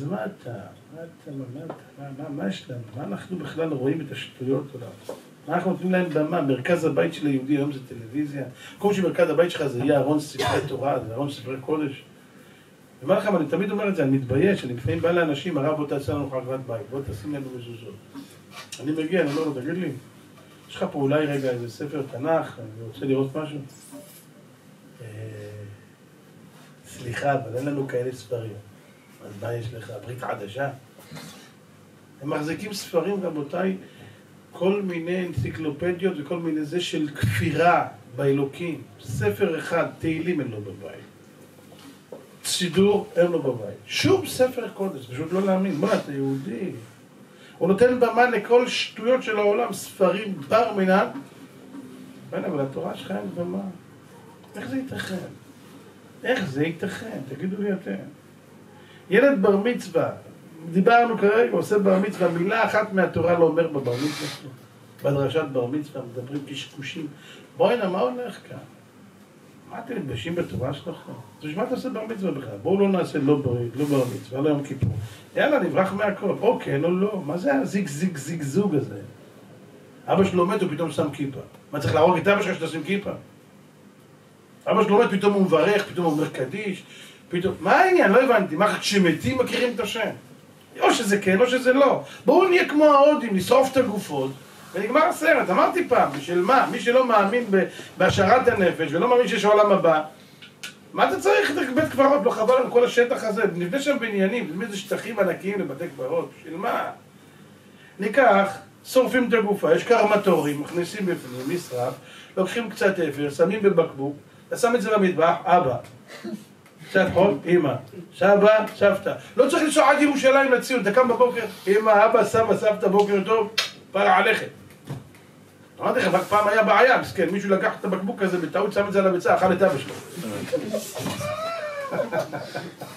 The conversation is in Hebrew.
אז מה אתה? מה אתה? מה? מה, מה, יש לנו? מה אנחנו בכלל רואים את השטויות שלנו? מה אנחנו נותנים להם במה? מרכז הבית של היהודי היום זה טלוויזיה? במקום שמרכז הבית שלך זה יהיה ארון ספרי תורה, זה ארון ספרי קודש. אני אומר לכם, אני תמיד אומר את זה, אני מתבייש, אני לפעמים בא לאנשים, הרב בוא תעשה לנו חגרת בית, בוא תשים לנו מזוזות. אני מגיע, אני אומר לו, תגיד לי, יש לך פה אולי רגע איזה ספר תנ"ך, אני רוצה לראות משהו? אה, סליחה, אבל אין לנו כאלה ספרים. אז מה יש לך? ברית חדשה? הם מחזיקים ספרים, רבותיי, כל מיני אנציקלופדיות וכל מיני זה של כפירה באלוקים. ספר אחד, תהילים אין לו בבית. סידור אין לו בבית. שום ספר קודש, פשוט לא להאמין. מה, אתה יהודי? הוא נותן במה לכל שטויות של העולם, ספרים בר מינן. כן, אבל התורה שלך אין במה. איך זה ייתכן? איך זה ייתכן? תגידו לי אתם. ילד בר מצווה, דיברנו כרגע, עושה בר מצווה, מילה אחת מהתורה לא אומר בבר מצווה. בדרשת בר מצווה מדברים קשקושים. בואי מה הולך כאן? מה אתם מתביישים בתורה שלכם? בשביל מה אתה עושה בר מצווה בכלל? בואו לא נעשה לא ברית, לא בר מצווה, לא יום כיפור. יאללה, נברח מהכל. או כן או לא. מה זה הזיג זיג זיג זוג הזה? אבא שלו מת, הוא פתאום שם כיפה. מה, צריך להרוג את אבא שלך שתשים כיפה? אבא שלו מת, פתאום הוא מברך, פתאום הוא אומר קדיש, פתאום... מה העניין? לא הבנתי. מה, כשמתים מכירים את השם? או שזה כן או שזה לא. בואו נהיה כמו ההודים, נשרוף את הגופות. ונגמר הסרט, אמרתי פעם, בשביל מה? מי שלא מאמין בהשארת הנפש ולא מאמין שיש עולם הבא, מה אתה צריך את בית קברות? לא חבל על כל השטח הזה, נבנה שם בניינים, נבנה איזה שטחים ענקיים לבתי קברות, בשביל מה? ניקח, שורפים את הגופה, יש קרמטורים, מכניסים בפנים, נשרף, לוקחים קצת אפר, שמים בבקבוק, אתה שם את זה במטבח, אבא. חול, אמא. סבא, סבתא. לא צריך לנסוע עד ירושלים לציון, אתה קם בבוקר, אמא, אבא, סבא, סבתא, בוקר טוב, פרה עליכם. אמרתי לכם, רק פעם היה בעיה, מסכן, מישהו לקח את הבקבוק הזה, בטעות שם את זה על הביצה, אכל את אבא שלו.